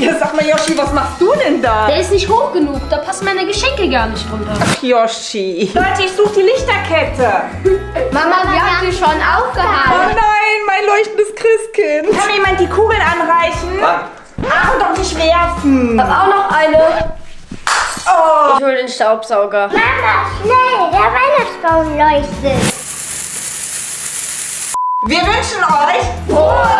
Ja, sag mal, Yoshi, was machst du denn da? Der ist nicht hoch genug, da passen meine Geschenke gar nicht runter. Ach, Yoshi. Leute, ich suche die Lichterkette. Mama, wir haben die schon Oh nein, mein leuchtendes Christkind. Kann mir jemand die Kugeln anreichen? Ach, und doch nicht werfen. Hab Auch noch eine. Oh. Ich hol den Staubsauger. Mama, schnell, der Weihnachtsbaum leuchtet. Wir wünschen euch frohe